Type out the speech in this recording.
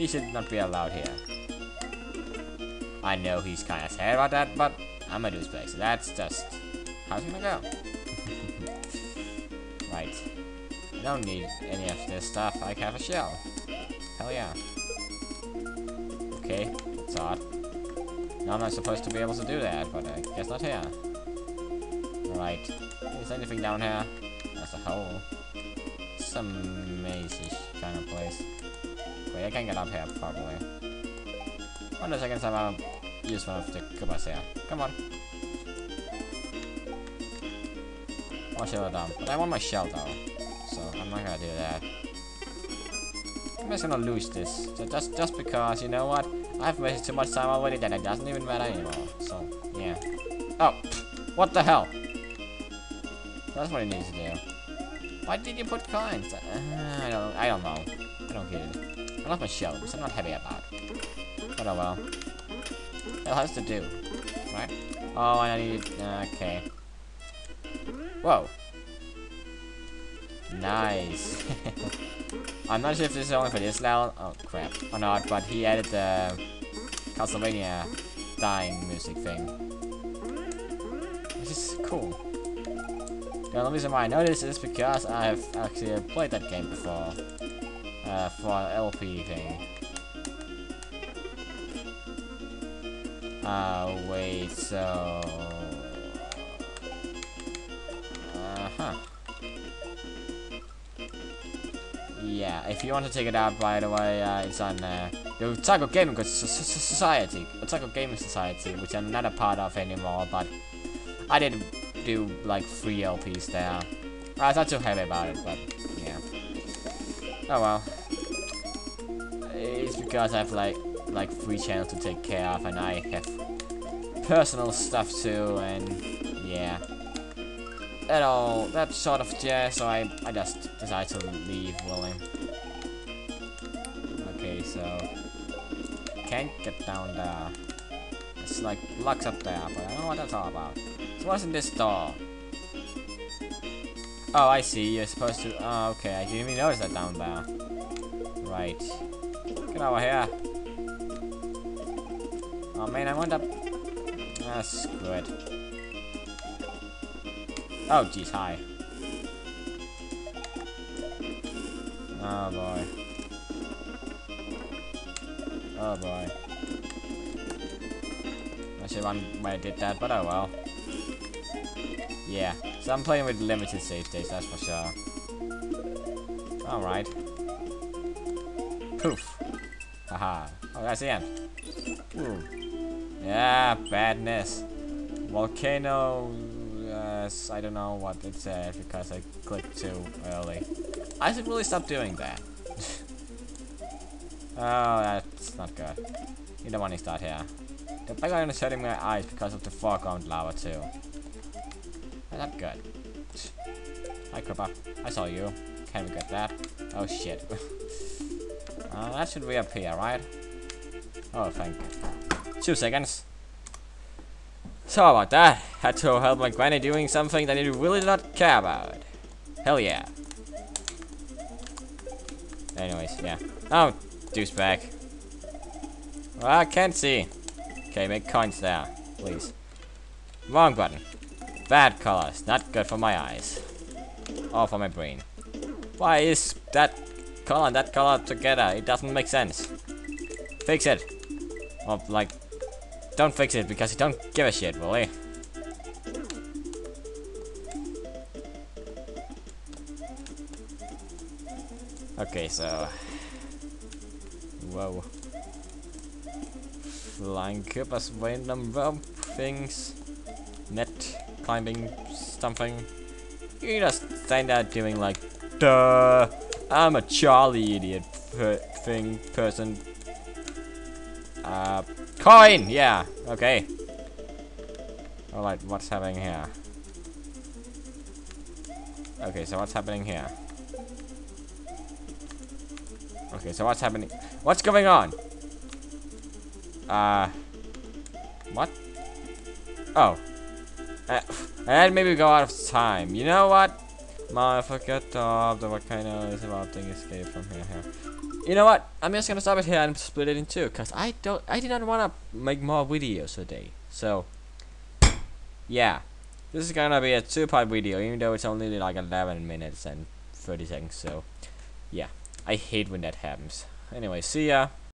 He should not be allowed here. I know he's kind of sad about that, but I'm a douchebag, so that's just How's it gonna go. right. I don't need any of this stuff. I have a shell. Hell yeah. Okay, that's odd. Now I'm not supposed to be able to do that, but I guess not here. Right. Is anything down here? That's a hole. Some maze-ish kind of place. I can get up here, probably. Wonder if I can somehow use one of the Koopas here. Come on. I'll shell down. But I want my shell, though. So, I'm not gonna do that. I'm just gonna lose this. So just, just because, you know what? I've wasted too much time already that it doesn't even matter anymore. So, yeah. Oh, what the hell? That's what it needs to do. Why did you put coins? Uh, I don't, I don't know. I don't get it. I love my shell, I'm not happy about. But oh well. That has to do, right? Oh, I need. Okay. Whoa. Nice. I'm not sure if this is only for this level. Oh crap. Oh, or not, but he added the Castlevania dying music thing. Which is cool. The only reason why I know this is because I've actually played that game before. Uh, for LP thing. Uh, wait, so... Uh-huh. Yeah, if you want to take it out, by the way, uh, it's on uh, the Otaku Gaming Society. Otaku Gaming Society, which I'm not a part of anymore, but I did do, like, three LPs there. I was not too happy about it, but, yeah. Oh well. It's because I have, like, like free channels to take care of, and I have personal stuff too, and yeah. That all, that sort of jazz so I, I just decided to leave William. Okay, so, can't get down there. It's like locks up there, but I don't know what that's all about. So what's in this door? Oh, I see, you're supposed to, oh, okay, I didn't even notice that down there. Right. Get over here. Oh man, I wound up... Ah, screw it. Oh, jeez, hi. Oh boy. Oh boy. Not sure why I did that, but oh well. Yeah, so I'm playing with limited save states, that's for sure. Alright. Poof. Haha. Oh, that's the end. Ooh. Yeah, badness. Volcano. Yes, I don't know what it said because I clicked too early. I should really stop doing that. oh, that's not good. You don't want to start here. The background is hurting my eyes because of the foreground lava too. That's not good. Hi, Kripa. I saw you. Can we get that? Oh shit. uh, that should reappear, right? Oh, thank you. Two seconds. So about that, had to help my granny doing something that he really did not care about. Hell yeah. Anyways, yeah. Oh, douchebag. Well, I can't see. Okay, make coins there, please. Wrong button. Bad colors, not good for my eyes. Or for my brain. Why is that color and that color together? It doesn't make sense. Fix it. Or, like, don't fix it because you don't give a shit, will you? Okay, so... Whoa. Flying Koopas, random rope things. Net climbing something. You just stand there doing like, duh, I'm a Charlie idiot per thing person. Uh, coin, yeah, okay. Alright, what's happening here? Okay, so what's happening here? Okay, so what's happening? What's going on? Uh, what? Oh. Uh, and maybe go out of time. You know what? Motherfucker, top the volcano is about to escape from here. here. you know what? I'm just gonna stop it here and split it in two, cause I don't, I did not wanna make more videos today. So, yeah, this is gonna be a two-part video, even though it's only like 11 minutes and 30 seconds. So, yeah, I hate when that happens. Anyway, see ya.